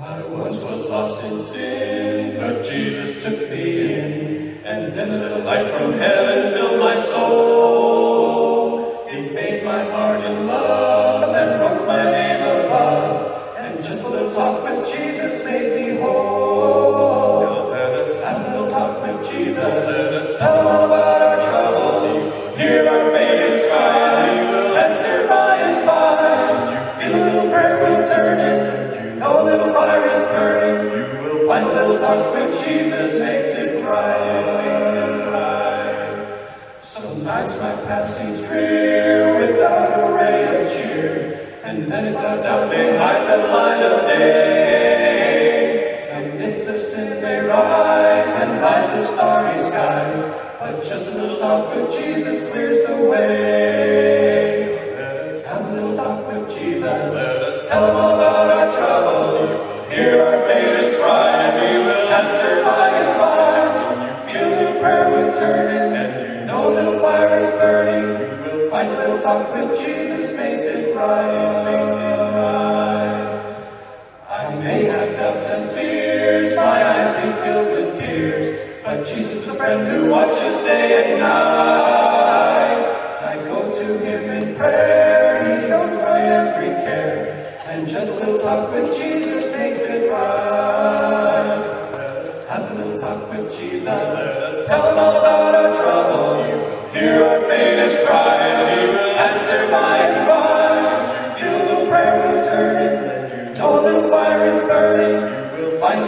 I once was lost in sin, but Jesus took me in, and then a little light from heaven filled tongue when Jesus makes it cry, it makes it bright. Sometimes my path seems clear without a ray of cheer, and then if I doubt behind the light of day, and mist of sin may rise and hide the starry skies, but just a little talk with Jesus clears the way. Let us have a little talk with Jesus, let us tell him. talk with Jesus makes it right. Makes it right. I may have doubts and fears, my eyes be filled with tears, but Jesus is a friend who watches day and night. I go to him in prayer, he knows my every care, and just a little talk with Jesus makes it right. Let's have a little talk with Jesus, tell him all about our troubles, hear our faintest cry.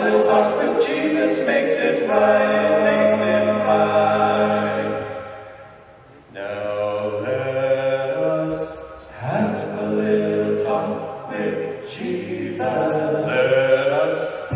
little talk with Jesus makes it right, makes it right. Now let us have a little talk with Jesus. Let us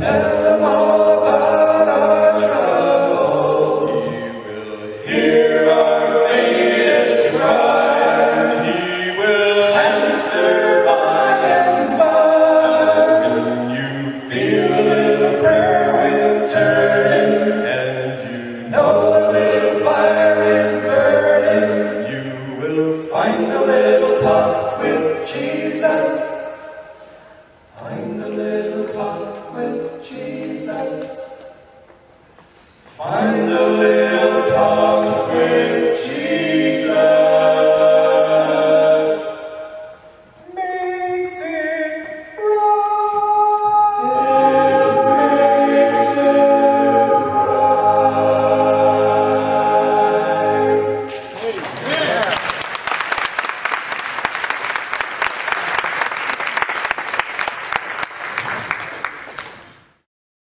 the living.